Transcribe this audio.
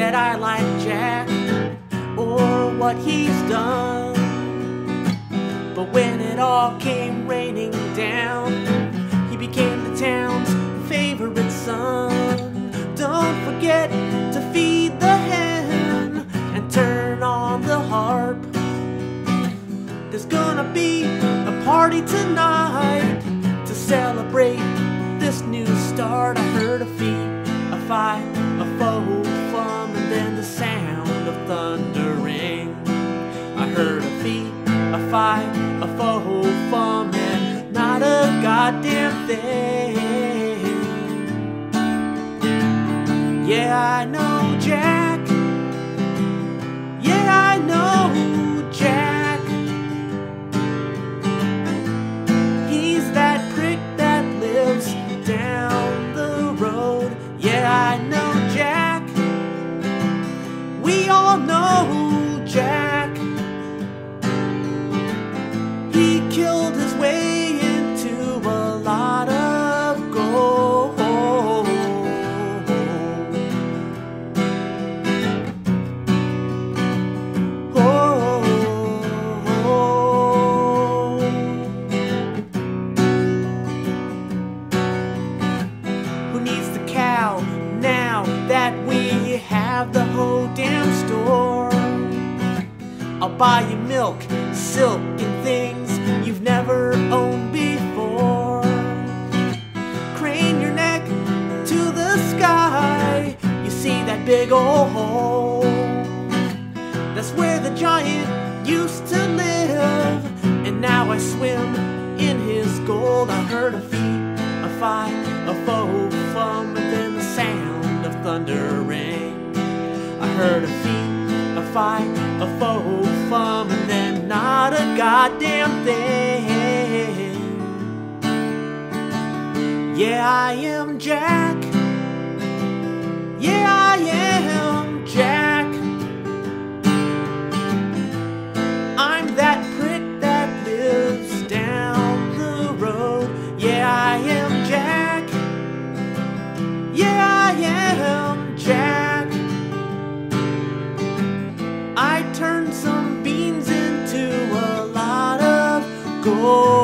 that I like Jack or what he's done. But when it all came raining down, he became the town's favorite son. Don't forget to feed the hen and turn on the harp. There's gonna be a party tonight to celebrate goddamn thing. Yeah, I know Jack. Yeah, I know Jack. He's that prick that lives down the road. Yeah, I know Jack. We all know that we have the whole damn store? I'll buy you milk, silk, and things you've never owned before. Crane your neck to the sky, you see that big old hole. That's where the giant used to live, and now I swim in his gold. I heard a feet, a five, a four, fum, and then the sound of thundering. I heard a feet, a fight, a four, fum, and then not a goddamn thing. Yeah, I am Jack. Yeah, 够